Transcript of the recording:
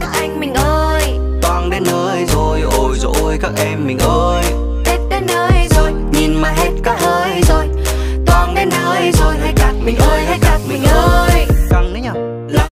các anh mình ơi. Toang đến nơi rồi ôi rồi ôi các em mình ơi. Tết đến nơi rồi nhìn mà hết cả hơi rồi. Toang đến nơi rồi hãy cắt mình ơi hãy cắt mình ơi.